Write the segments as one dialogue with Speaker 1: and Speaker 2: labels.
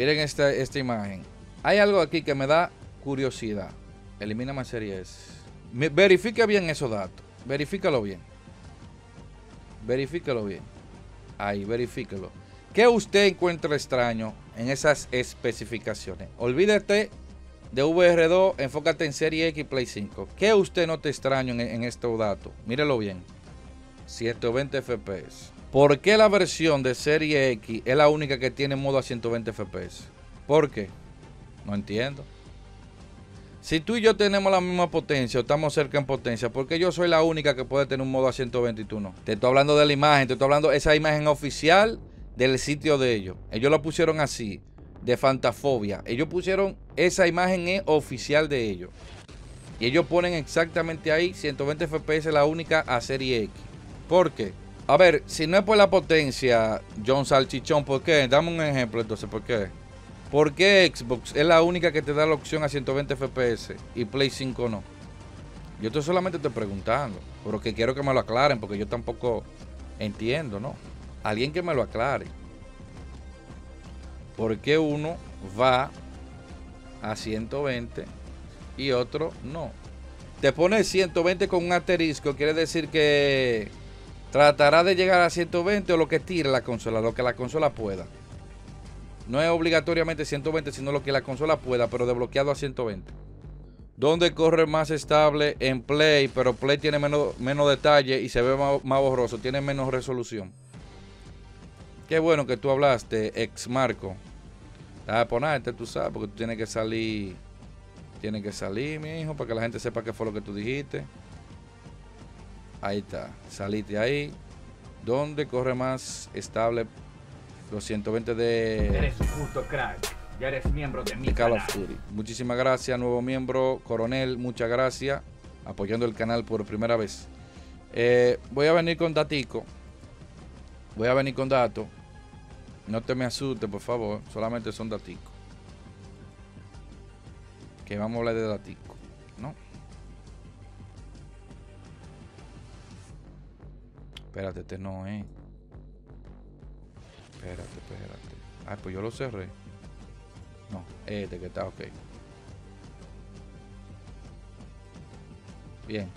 Speaker 1: Miren esta, esta imagen. Hay algo aquí que me da curiosidad. Elimina más series. Verifique bien esos datos. Verifícalo bien. Verifícalo bien. Ahí, verifíquelo. ¿Qué usted encuentra extraño en esas especificaciones? Olvídate de VR2, enfócate en Serie X Play 5. ¿Qué usted nota extraño en, en estos datos? Mírelo bien. 120 FPS. ¿Por qué la versión de Serie X es la única que tiene modo a 120 FPS? ¿Por qué? No entiendo. Si tú y yo tenemos la misma potencia o estamos cerca en potencia, ¿por qué yo soy la única que puede tener un modo a 120 y tú no? Te estoy hablando de la imagen, te estoy hablando de esa imagen oficial del sitio de ellos. Ellos lo pusieron así, de Fantafobia. Ellos pusieron esa imagen oficial de ellos. Y ellos ponen exactamente ahí 120 FPS la única a serie X. ¿Por qué? A ver, si no es por la potencia, John Salchichón, ¿por qué? Dame un ejemplo entonces, ¿por qué? ¿Por qué Xbox es la única que te da la opción a 120 FPS y Play 5 no? Yo estoy solamente estoy preguntando, pero que quiero que me lo aclaren porque yo tampoco entiendo, ¿no? alguien que me lo aclare. ¿Por qué uno va a 120 y otro no? Te pone 120 con un asterisco, quiere decir que tratará de llegar a 120 o lo que tire la consola, lo que la consola pueda. No es obligatoriamente 120, sino lo que la consola pueda, pero desbloqueado a 120. ¿Dónde corre más estable en Play, pero Play tiene menos, menos detalle y se ve más, borroso, tiene menos resolución. Qué bueno que tú hablaste, ex Marco. A ponerte, tú sabes, porque tú tienes que salir. Tienes que salir, mi hijo, para que la gente sepa qué fue lo que tú dijiste. Ahí está, saliste ahí. ¿Dónde corre más estable los 120 de.
Speaker 2: Eres un justo crack. Ya eres miembro de mi
Speaker 1: de
Speaker 2: Call
Speaker 1: of Duty. Muchísimas gracias, nuevo miembro, coronel. Muchas gracias. Apoyando el canal por primera vez. Eh, voy a venir con datico. Voy a venir con datos. No te me asustes, por favor. Solamente son daticos. Que vamos a hablar de datico, ¿no? Espérate, este no es. Espérate, espérate. Ay, pues yo lo cerré. No, este que está ok. Bien.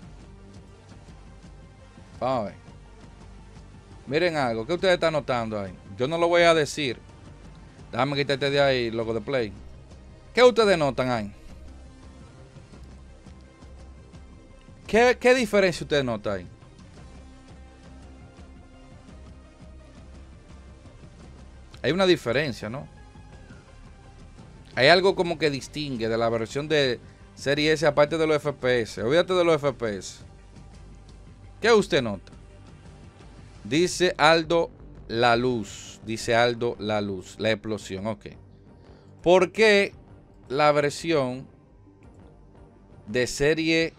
Speaker 1: Vamos a ver. Miren algo, ¿qué ustedes están notando ahí? Yo no lo voy a decir. Déjame quitarte de ahí, logo de play. ¿Qué ustedes notan ahí? ¿Qué, qué diferencia ustedes notan ahí? Hay una diferencia, ¿no? Hay algo como que distingue de la versión de Serie S aparte de los FPS. Olvídate de los FPS. ¿Qué usted nota? Dice Aldo La Luz. Dice Aldo La Luz. La explosión, ok. ¿Por qué la versión de serie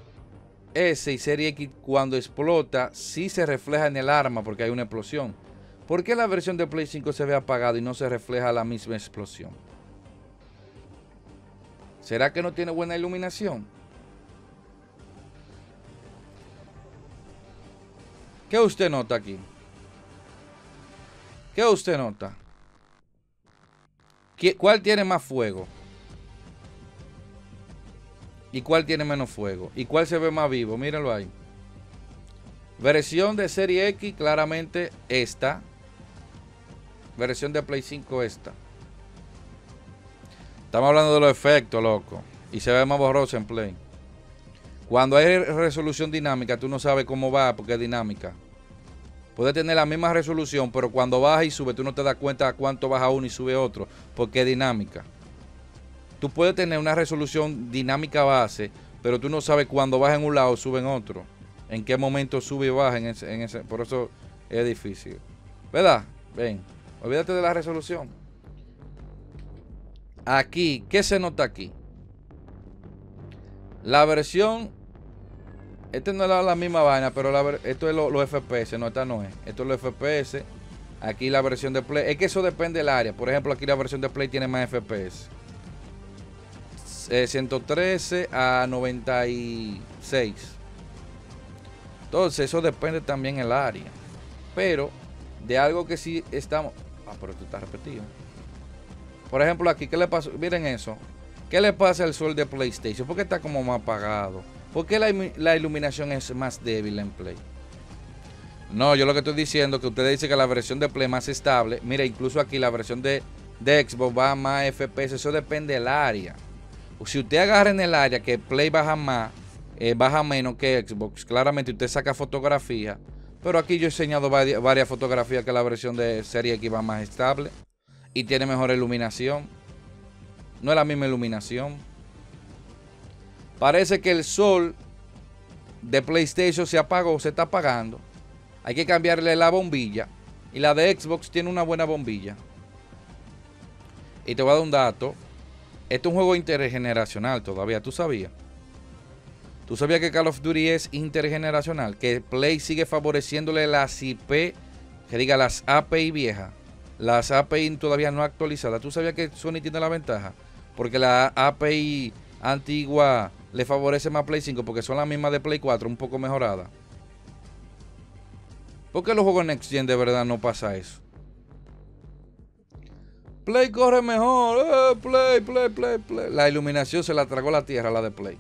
Speaker 1: S y serie X cuando explota sí se refleja en el arma porque hay una explosión? ¿Por qué la versión de Play 5 se ve apagada y no se refleja la misma explosión? ¿Será que no tiene buena iluminación? ¿Qué usted nota aquí? ¿Qué usted nota? ¿Cuál tiene más fuego? ¿Y cuál tiene menos fuego? ¿Y cuál se ve más vivo? Mírenlo ahí. Versión de serie X, claramente esta. Versión de Play 5 esta. Estamos hablando de los efectos, loco. Y se ve más borroso en Play. Cuando hay resolución dinámica, tú no sabes cómo va porque es dinámica. Puede tener la misma resolución, pero cuando baja y sube, tú no te das cuenta cuánto baja uno y sube otro, porque es dinámica. Tú puedes tener una resolución dinámica base, pero tú no sabes cuándo baja en un lado, sube en otro. En qué momento sube y baja en ese, en ese. Por eso es difícil. ¿Verdad? Ven, olvídate de la resolución. Aquí, ¿qué se nota aquí? La versión este no es la, misma vaina, pero esto es los FPS, no, esta no es. Esto es los FPS. Aquí la versión de Play. Es que eso depende del área. Por ejemplo, aquí la versión de Play tiene más FPS. 113 eh, a 96. Entonces, eso depende también del área. Pero de algo que sí estamos. Ah, pero esto está repetido. Por ejemplo, aquí, ¿qué le pasa? Miren eso. ¿Qué le pasa al sol de PlayStation? ¿Por qué está como más apagado? ¿Por qué la, iluminación es más débil en Play? No, yo lo que estoy diciendo es que ustedes dicen que la versión de Play más estable. Mira, incluso aquí la versión de, de Xbox va más FPS. Eso depende del área. Si usted agarra en el área que Play baja más, eh, baja menos que Xbox, claramente usted saca fotografía. Pero aquí yo he enseñado varias, fotografías que la versión de Serie X va más estable y tiene mejor iluminación. No es la misma iluminación. Parece que el sol de PlayStation se apagó, se está apagando. Hay que cambiarle la bombilla. Y la de Xbox tiene una buena bombilla. Y te voy a dar un dato. Este es un juego intergeneracional todavía, ¿tú sabías? ¿Tú sabías que Call of Duty es intergeneracional? Que Play sigue favoreciéndole las IP, que diga las API viejas. Las API todavía no actualizadas. ¿Tú sabías que Sony tiene la ventaja? Porque la API antigua le favorece más Play 5 porque son las mismas de Play 4, un poco mejoradas. ¿Por qué los juegos Next Gen de verdad no pasa eso? Play corre mejor. Eh, play, play, play, play. La iluminación se la tragó la tierra, la de Play.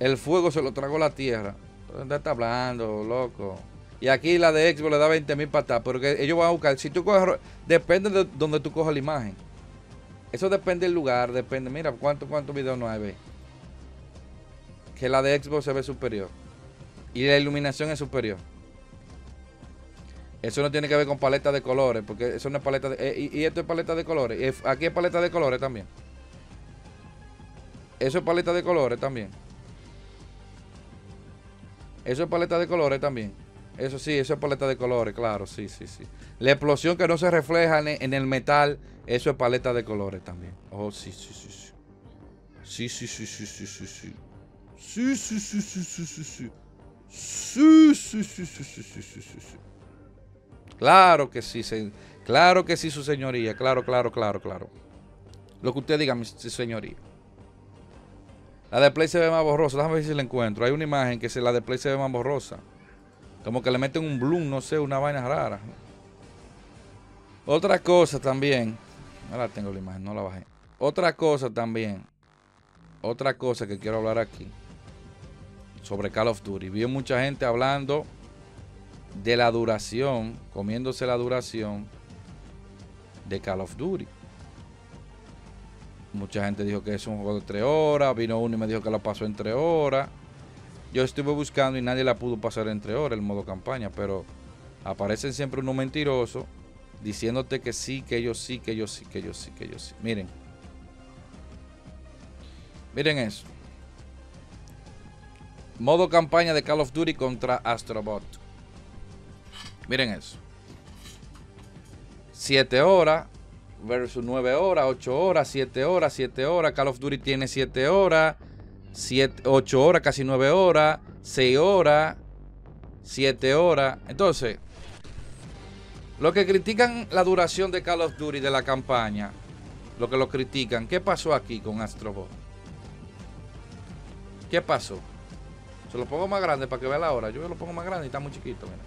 Speaker 1: El fuego se lo tragó la tierra. ¿Dónde está hablando, loco? Y aquí la de Xbox le da 20 mil patas. Porque ellos van a buscar. Si tú coges. Depende de donde tú cojas la imagen. Eso depende del lugar. Depende. Mira, cuántos cuánto videos no hay. Que la de Xbox se ve superior. Y la iluminación es superior. Eso no tiene que ver con paleta de colores. Porque eso no es paleta de. Eh, y, esto es paleta de colores. Aquí es paleta de colores también. Eso es paleta de colores también. Eso es paleta de colores también. Eso sí, eso es paleta de colores, claro, sí, sí, sí. La explosión que no se refleja en el metal, eso es paleta de colores también. Oh, sí, sí, sí, sí. Sí, sí, sí, sí, sí, sí, sí. Sí, sí, sí, sí, sí, sí, sí. Sí, sí, sí, sí, sí, sí, sí, sí. Claro que sí, claro que sí, su señoría. Claro, claro, claro, claro. Lo que usted diga, mi señoría. La de Play se ve más borrosa. Déjame ver si la encuentro. Hay una imagen que se, la de Play se ve más borrosa. Como que le meten un bloom, no sé, una vaina rara. Otra cosa también. No la tengo la imagen, no la bajé. Otra cosa también. Otra cosa que quiero hablar aquí. Sobre Call of Duty. Vi mucha gente hablando de la duración, comiéndose la duración de Call of Duty. Mucha gente dijo que es un juego de tres horas. Vino uno y me dijo que lo pasó en tres horas. Yo estuve buscando y nadie la pudo pasar en tres horas el modo campaña. Pero aparecen siempre unos mentirosos diciéndote que sí, que ellos sí, que ellos sí, que ellos sí, que ellos sí. Miren. Miren eso. Modo campaña de Call of Duty contra Astrobot. Miren eso. Siete horas versus 9 horas, 8 horas, 7 horas, 7 horas. Call of Duty tiene 7 horas, 7, 8 horas, casi 9 horas, 6 horas, 7 horas. Entonces, los que critican la duración de Call of Duty de la campaña, lo que lo critican, ¿qué pasó aquí con Astrobot? ¿Qué pasó? Se lo pongo más grande para que vea la hora. Yo lo pongo más grande y está muy chiquito, mira.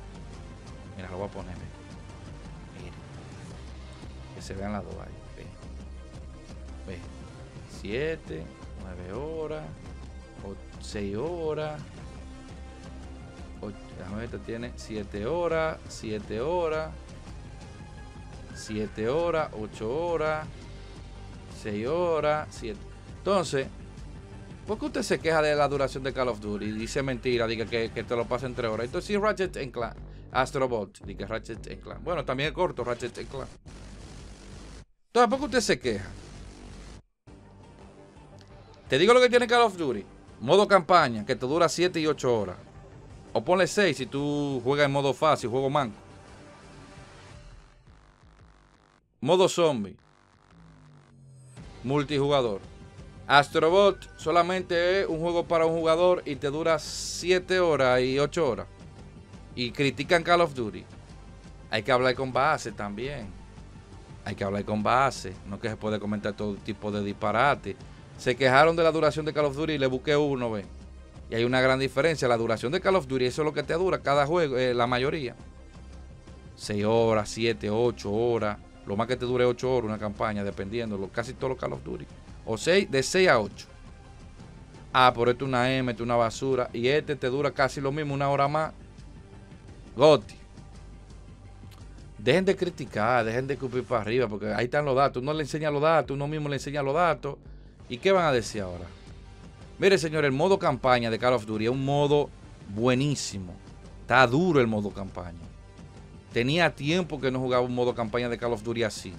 Speaker 1: Mira, lo voy a poner se vean las dos ahí. Ve. 7, 9 horas, 6 horas. déjame ver, tiene 7 horas, 7 horas, 7 horas, 8 horas, 6 horas, 7. Entonces, ¿por qué usted se queja de la duración de Call of Duty? Dice mentira, diga que, que te lo pasa en 3 horas. Entonces, si Ratchet en Clan, Astrobot, diga Ratchet en Clan. Bueno, también es corto Ratchet en Clan. Entonces, ¿por qué usted se queja? Te digo lo que tiene Call of Duty. Modo campaña, que te dura 7 y 8 horas. O ponle 6 si tú juegas en modo fácil, juego manco. Modo zombie. Multijugador. Astrobot solamente es un juego para un jugador y te dura 7 horas y 8 horas. Y critican Call of Duty. Hay que hablar con base también hay que hablar con base, no que se puede comentar todo tipo de disparate. Se quejaron de la duración de Call of Duty y le busqué uno, ve. Y hay una gran diferencia. La duración de Call of Duty, eso es lo que te dura cada juego, eh, la mayoría. 6 horas, 7, 8 horas. Lo más que te dure 8 horas una campaña, dependiendo, casi todos los Call of Duty. O 6, de 6 a 8. Ah, pero esto es una M, esto es una basura. Y este te dura casi lo mismo, una hora más. Goti. Dejen de criticar, dejen de cupir para arriba, porque ahí están los datos. Uno le enseña los datos, uno mismo le enseña los datos. ¿Y qué van a decir ahora? Mire, señor, el modo campaña de Call of Duty es un modo buenísimo. Está duro el modo campaña. Tenía tiempo que no jugaba un modo campaña de Call of Duty así.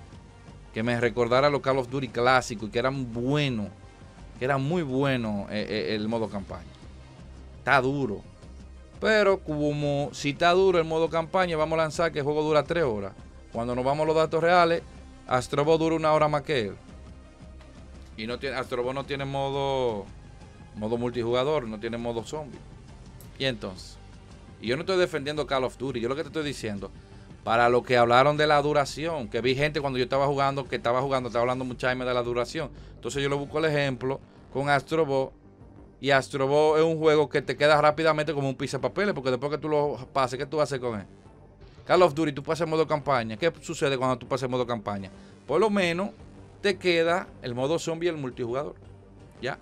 Speaker 1: Que me recordara los Call of Duty clásicos y que eran buenos. Que era muy bueno eh, eh, el modo campaña. Está duro. Pero como si está duro el modo campaña, vamos a lanzar que el juego dura 3 horas. Cuando nos vamos a los datos reales, Astrobo dura una hora más que él. Y no tiene, Astrobo no tiene modo, modo multijugador, no tiene modo zombie. Y entonces, y yo no estoy defendiendo Call of Duty, yo lo que te estoy diciendo, para lo que hablaron de la duración, que vi gente cuando yo estaba jugando, que estaba jugando, estaba hablando mucha de la duración. Entonces yo le busco el ejemplo con Astrobo y Astrobo es un juego que te queda rápidamente como un piso de papeles, porque después que tú lo pases, ¿qué tú vas a hacer con él? Call of Duty, tú pasas modo campaña. ¿Qué sucede cuando tú pasas en modo campaña? Por lo menos te queda el modo zombie y el multijugador. Ya.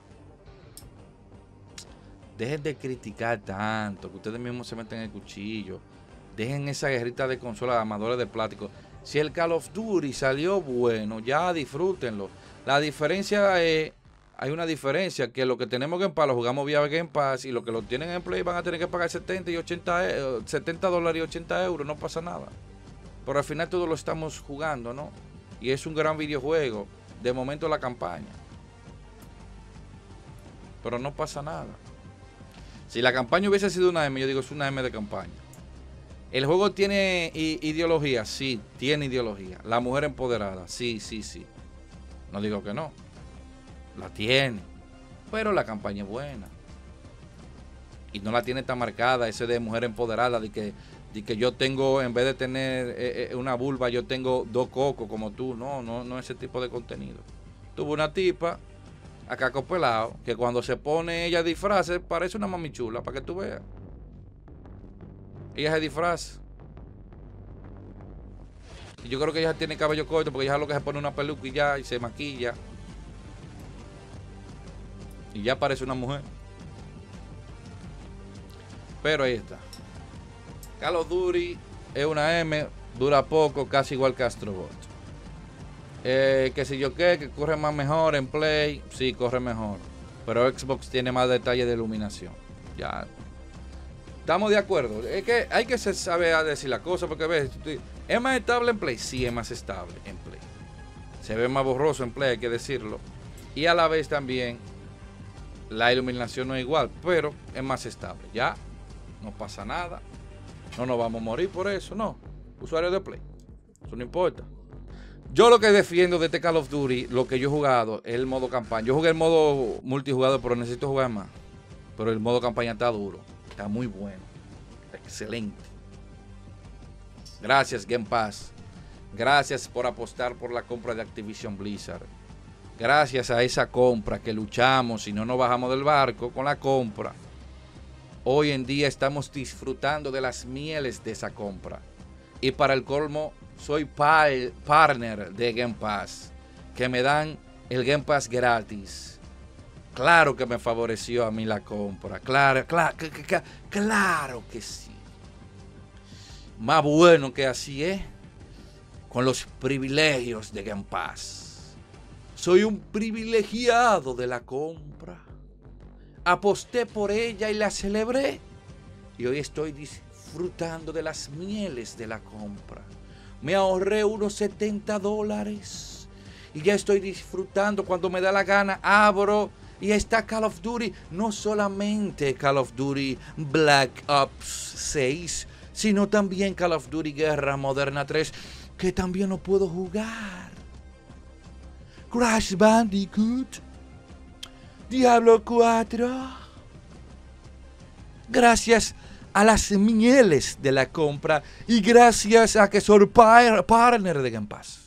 Speaker 1: Dejen de criticar tanto, que ustedes mismos se meten en el cuchillo. Dejen esa guerrita de consolas de amadores de plástico. Si el Call of Duty salió bueno, ya disfrútenlo. La diferencia es hay una diferencia que lo que tenemos Game Pass lo jugamos vía Game Pass y lo que lo tienen en Play van a tener que pagar 70 y 80 70 dólares y 80 euros, no pasa nada. Pero al final todo lo estamos jugando, ¿no? Y es un gran videojuego. De momento la campaña. Pero no pasa nada. Si la campaña hubiese sido una M, yo digo es una M de campaña. El juego tiene ideología, sí, tiene ideología. La mujer empoderada, sí, sí, sí. No digo que no la tiene. Pero la campaña es buena. Y no la tiene tan marcada, ese de mujer empoderada, de que, de que yo tengo, en vez de tener eh, eh, una vulva, yo tengo dos cocos como tú. No, no, no ese tipo de contenido. Tuvo una tipa, acá copelado, que cuando se pone ella disfrace, parece una mami chula, para que tú veas. Ella se disfraza. Y yo creo que ella tiene cabello corto porque ella es lo que se pone una peluca y se maquilla. Y ya parece una mujer. Pero ahí está. Carlos Duri es una M, dura poco, casi igual que Astrobot. Eh, que si yo qué, que corre más mejor en Play, sí, corre mejor. Pero Xbox tiene más detalle de iluminación. Ya. Estamos de acuerdo. Es que hay que saber decir la cosa porque ves, ¿es más estable en Play? Sí, es más estable en Play. Se ve más borroso en Play, hay que decirlo. Y a la vez también la iluminación no es igual, pero es más estable. Ya, no pasa nada. No nos vamos a morir por eso, no. Usuario de Play. Eso no importa. Yo lo que defiendo de este Call of Duty, lo que yo he jugado, es el modo campaña. Yo jugué el modo multijugador, pero necesito jugar más. Pero el modo campaña está duro. Está muy bueno. Excelente. Gracias, Game Pass. Gracias por apostar por la compra de Activision Blizzard gracias a esa compra que luchamos y no nos bajamos del barco con la compra, hoy en día estamos disfrutando de las mieles de esa compra. Y para el colmo, soy partner de Game Pass, que me dan el Game Pass gratis. Claro que me favoreció a mí la compra. Claro, claro, claro que sí. Más bueno que así es, con los privilegios de Game Pass. Soy un privilegiado de la compra. Aposté por ella y la celebré. Y hoy estoy disfrutando de las mieles de la compra. Me ahorré unos 70 dólares. Y ya estoy disfrutando cuando me da la gana. Abro y está Call of Duty. No solamente Call of Duty Black Ops 6, sino también Call of Duty Guerra Moderna 3, que también no puedo jugar. Crash Bandicoot, Diablo 4. Gracias a las mieles de la compra y gracias a que soy partner de Game Pass.